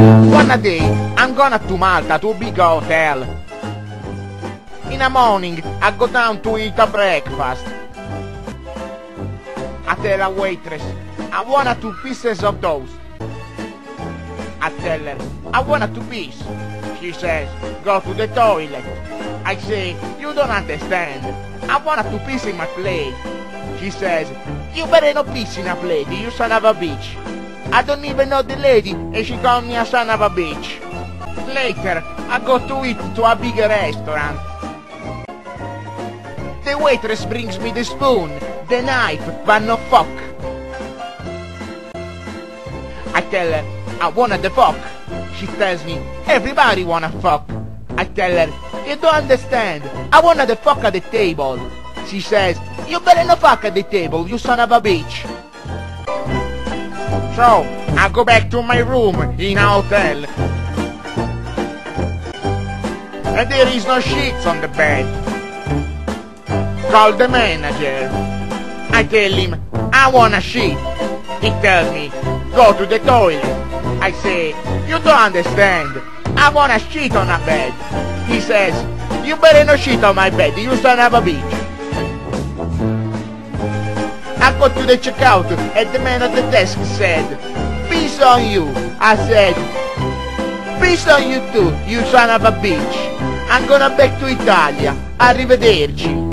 One day, I'm gonna to Malta, to a big hotel. In the morning, I go down to eat a breakfast. I tell a waitress, I want a two pieces of toast. I tell her, I want a two piece. She says, go to the toilet. I say, you don't understand. I want a two piece in my plate. She says, you better not piss in a plate, you son of a bitch. I don't even know the lady, and she called me a son of a bitch. Later, I go to eat to a big restaurant. The waitress brings me the spoon, the knife, but no fuck. I tell her, I wanna the fork. She tells me, everybody wanna fuck. I tell her, you don't understand. I wanna the fuck at the table. She says, you better not fuck at the table, you son of a bitch. So, I go back to my room in a hotel. And there is no sheets on the bed. Call the manager. I tell him, I want a sheet. He tells me, go to the toilet. I say, you don't understand. I want a sheet on a bed. He says, you better not shit on my bed, you son of a bitch. I go to the checkout and the man at the desk said, Peace on you. I said, Peace on you too, you son of a bitch. I'm gonna back to Italia. Arrivederci.